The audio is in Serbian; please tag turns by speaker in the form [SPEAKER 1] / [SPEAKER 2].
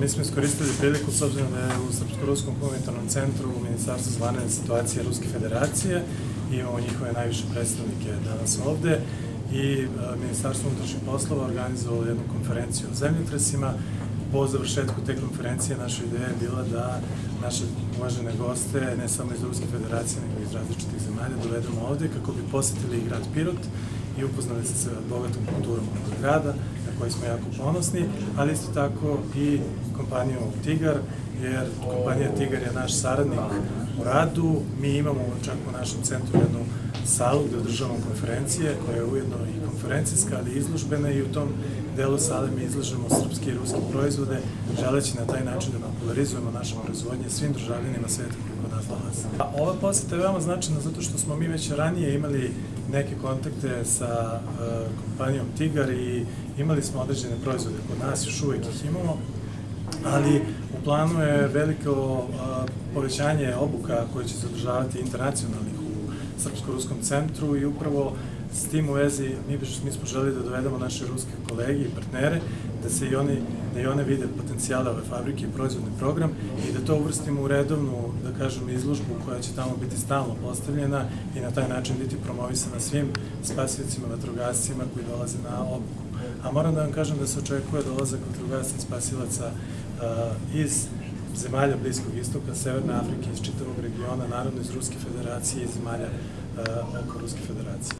[SPEAKER 1] Mi smo iskoristili priliku s obzirom da je u Srpsko-Ruskom humanitarnom centru u Ministarstvu zvane situacije Ruske federacije i imamo njihove najviše predstavnike danas ovde i e, Ministarstvo unutrašnjih poslova organizovalo jednu konferenciju o zemljotresima. Po završetku te konferencije naša ideja je bila da naše uvažene goste, ne samo iz Ruske federacije, nego iz različitih zemalja, dovedemo ovde kako bi posetili grad Pirot i upoznali se sa bogatom kulturom ovog grada, na koji smo jako ponosni, ali isto tako i kompaniju Tigar, jer kompanija Tigar je naš saradnik u radu. Mi imamo čak u našem centru jednu salu gde održavamo konferencije, koja je ujedno i konferencijska, ali i izložbena i u tom delu sale mi izlažemo srpske i ruske proizvode, želeći na taj način da popularizujemo naše proizvodnje svim državljanima sveta koji kod nas dolaze. Ova poseta je veoma značajna zato što smo mi već ranije imali neke kontakte sa uh, kompanijom Tigar i imali smo određene proizvode kod nas, još uvek ih imamo, ali u planu je veliko uh, povećanje obuka koje će se održavati internacionalnih Srpsko-Ruskom centru i upravo s tim u vezi mi, mi smo želi da dovedemo naše ruske kolege i partnere, da se i oni, da i one vide potencijale ove fabrike i proizvodni program i da to uvrstimo u redovnu, da kažem, izložbu koja će tamo biti stalno postavljena i na taj način biti promovisana svim spasiocima, vatrogascima koji dolaze na obuku. A moram da vam kažem da se očekuje dolazak vatrogasca i spasilaca uh, iz zemalja Bliskog istoka, Severne Afrike, iz čitavog regiona, narodno iz Ruske federacije i zemalja uh, oko Ruske federacije.